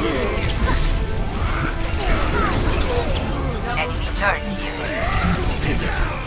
Enemy turret here. Hostility.